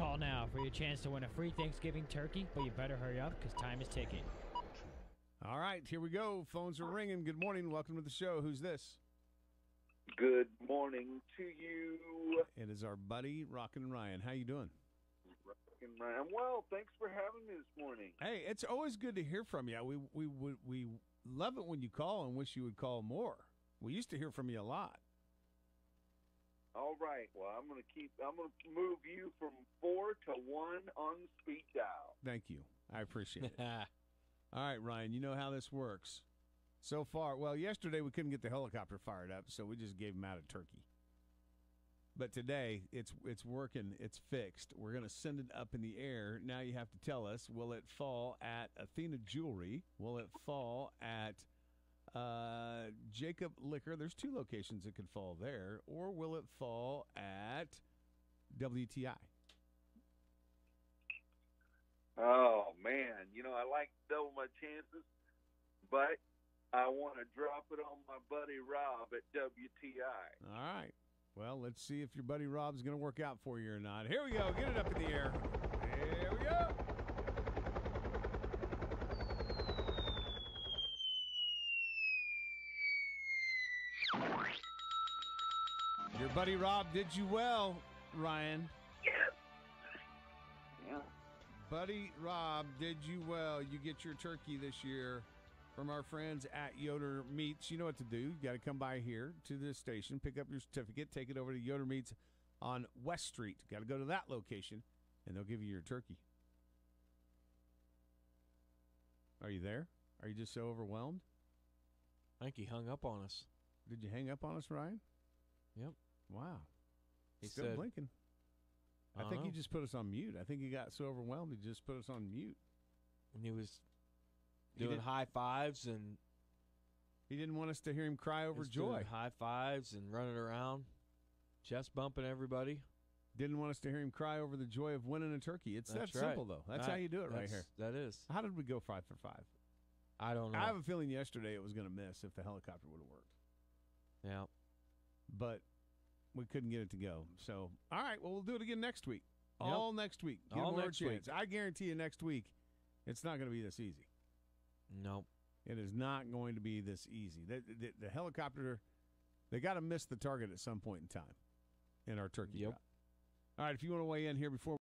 Call now for your chance to win a free Thanksgiving turkey, but you better hurry up because time is ticking. All right, here we go. Phones are ringing. Good morning. Welcome to the show. Who's this? Good morning to you. It is our buddy Rockin' Ryan. How you doing? Rockin' Ryan. Well, thanks for having me this morning. Hey, it's always good to hear from you. We we we, we love it when you call and wish you would call more. We used to hear from you a lot. All right. Well, I'm going to keep. I'm going to move you from four to one on the speed dial. Thank you. I appreciate it. All right, Ryan. You know how this works. So far, well, yesterday we couldn't get the helicopter fired up, so we just gave him out a turkey. But today it's it's working. It's fixed. We're going to send it up in the air. Now you have to tell us: Will it fall at Athena Jewelry? Will it fall at uh, Jacob Liquor? There's two locations it could fall there, or will it fall at WTI? Oh man, you know I like double my chances, but I want to drop it on my buddy Rob at WTI. All right. Well, let's see if your buddy Rob's going to work out for you or not. Here we go. Get it up in the air. Here we go. Your buddy Rob did you well, Ryan. Yeah. Buddy Rob did you well. You get your turkey this year from our friends at Yoder Meats. You know what to do. You got to come by here to the station, pick up your certificate, take it over to Yoder Meats on West Street. Got to go to that location, and they'll give you your turkey. Are you there? Are you just so overwhelmed? I think he hung up on us. Did you hang up on us, Ryan? Yep. Wow. He Still said, blinking. I, I think he just put us on mute. I think he got so overwhelmed he just put us on mute. and he was He doing did- high fives and He didn't want us to hear him cry over was doing joy. high fives and running around, chest bumping everybody. Didn't want us to hear him cry over the joy of winning a turkey. It's That's that right. simple, though. That's That- how you do it right here. that's- That is. How did we go five for five? I don't know. I have a feeling yesterday it was going to miss if the helicopter would have worked, yeah. but we couldn't get it to go. So, all right, well, we'll do it again next week. All next week. Give All next chance. I guarantee you next week, it's not going to be this easy. Nope. It is not going to be this easy. The, the, the helicopter, they got to miss the target at some point in time in our turkey. Yep. drop. All right, if you want to weigh in here before